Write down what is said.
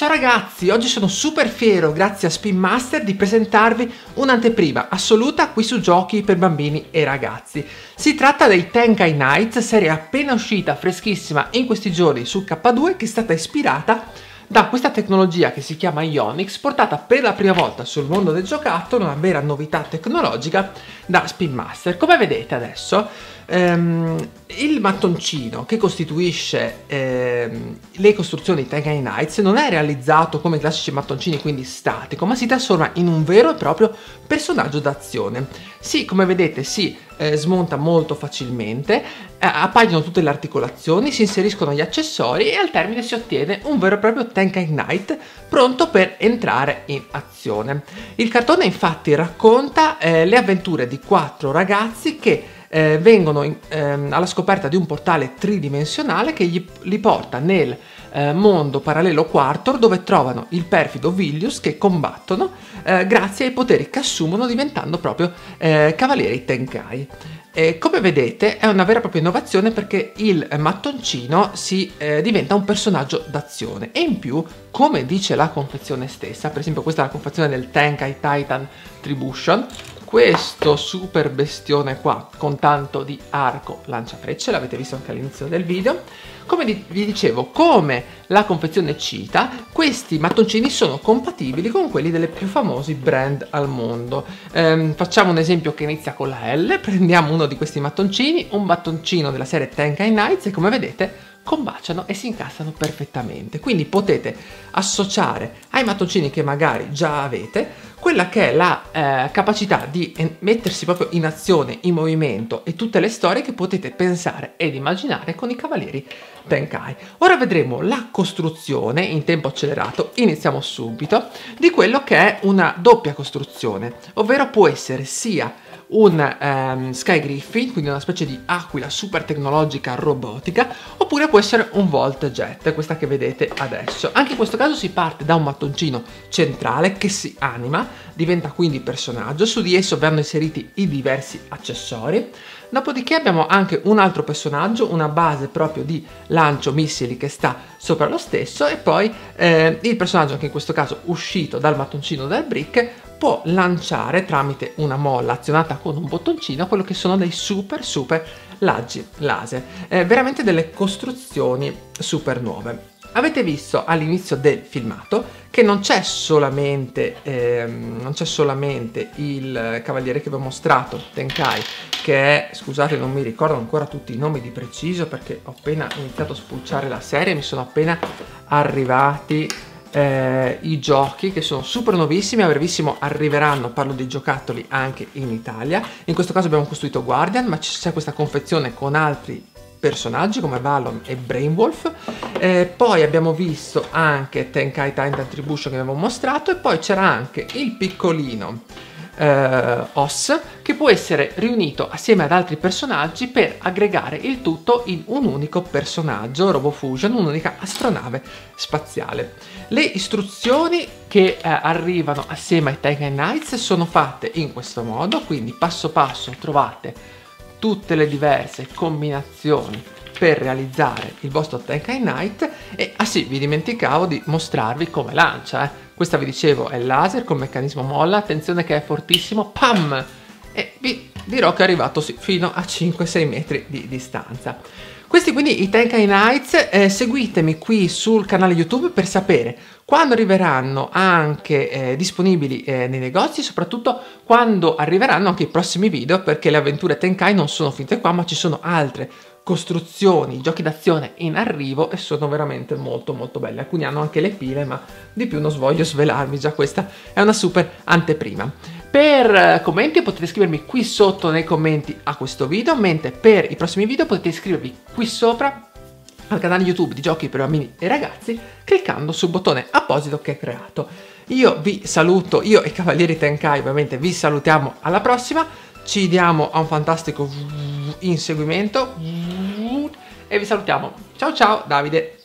Ciao ragazzi, oggi sono super fiero, grazie a Spin Master, di presentarvi un'anteprima assoluta qui su giochi per bambini e ragazzi. Si tratta dei Tenkai Nights, serie appena uscita, freschissima in questi giorni su K2, che è stata ispirata da questa tecnologia che si chiama Ionix, portata per la prima volta sul mondo del giocattolo, una vera novità tecnologica da Spin Master. Come vedete adesso, ehm, il mattoncino che costituisce ehm, le costruzioni Tengai Knights non è realizzato come i classici mattoncini, quindi statico, ma si trasforma in un vero e proprio personaggio d'azione. Sì, come vedete, si eh, smonta molto facilmente, eh, appaiono tutte le articolazioni, si inseriscono gli accessori e al termine si ottiene un vero e proprio Tenkai Knight pronto per entrare in azione. Il cartone infatti racconta eh, le avventure di quattro ragazzi che eh, vengono in, ehm, alla scoperta di un portale tridimensionale che gli, li porta nel eh, mondo parallelo Quartor dove trovano il perfido Vilius che combattono eh, grazie ai poteri che assumono diventando proprio eh, cavalieri Tenkai. E come vedete è una vera e propria innovazione perché il mattoncino si eh, diventa un personaggio d'azione e in più, come dice la confezione stessa, per esempio questa è la confezione del Tenkai Titan Tribution, questo super bestione qua con tanto di arco lancia frecce, l'avete visto anche all'inizio del video. Come vi dicevo, come la confezione cita, questi mattoncini sono compatibili con quelli delle più famosi brand al mondo. Ehm, facciamo un esempio che inizia con la L, prendiamo uno di questi mattoncini, un mattoncino della serie Tenkai Nights e come vedete combaciano e si incassano perfettamente. Quindi potete associare ai mattoncini che magari già avete quella che è la eh, capacità di mettersi proprio in azione, in movimento e tutte le storie che potete pensare ed immaginare con i cavalieri Tenkai. Ora vedremo la costruzione in tempo accelerato, iniziamo subito, di quello che è una doppia costruzione, ovvero può essere sia un um, Sky Griffin, quindi una specie di aquila super tecnologica robotica, oppure può essere un Volt Jet, questa che vedete adesso. Anche in questo caso si parte da un mattoncino centrale che si anima, diventa quindi personaggio, su di esso verranno inseriti i diversi accessori. Dopodiché abbiamo anche un altro personaggio, una base proprio di lancio missili che sta sopra lo stesso e poi eh, il personaggio anche in questo caso uscito dal mattoncino del brick può lanciare tramite una molla azionata con un bottoncino quello che sono dei super super laggi laser, eh, veramente delle costruzioni super nuove. Avete visto all'inizio del filmato che non c'è solamente, ehm, non c'è solamente il cavaliere che vi ho mostrato, Tenkai, che è, scusate non mi ricordo ancora tutti i nomi di preciso perché ho appena iniziato a spulciare la serie, mi sono appena arrivati eh, i giochi che sono super nuovissimi, a brevissimo arriveranno, parlo dei giocattoli anche in Italia. In questo caso abbiamo costruito Guardian, ma c'è questa confezione con altri personaggi come Valon e Brainwolf. Eh, poi abbiamo visto anche Tenkai Titan Tribution che avevo mostrato e poi c'era anche il piccolino eh, OS che può essere riunito assieme ad altri personaggi per aggregare il tutto in un unico personaggio, RoboFusion, un'unica astronave spaziale. Le istruzioni che eh, arrivano assieme ai Tekken Knights sono fatte in questo modo, quindi passo passo trovate tutte le diverse combinazioni per realizzare il vostro Tekken Knight e ah sì, vi dimenticavo di mostrarvi come lancia, eh. Questa vi dicevo è il laser con meccanismo molla, attenzione che è fortissimo, pam! E vi dirò che è arrivato fino a 5-6 metri di distanza. Questi quindi i Tenkai Nights, eh, seguitemi qui sul canale YouTube per sapere quando arriveranno anche eh, disponibili eh, nei negozi, soprattutto quando arriveranno anche i prossimi video perché le avventure Tenkai non sono finite qua ma ci sono altre costruzioni, giochi d'azione in arrivo e sono veramente molto molto belli. Alcuni hanno anche le pile, ma di più non voglio svelarvi, già questa è una super anteprima. Per eh, commenti potete scrivermi qui sotto nei commenti a questo video, mentre per i prossimi video potete iscrivervi qui sopra al canale YouTube di Giochi per bambini e ragazzi cliccando sul bottone apposito che è creato. Io vi saluto, io e Cavalieri Tenkai ovviamente vi salutiamo alla prossima, ci diamo a un fantastico inseguimento e vi salutiamo. Ciao ciao Davide!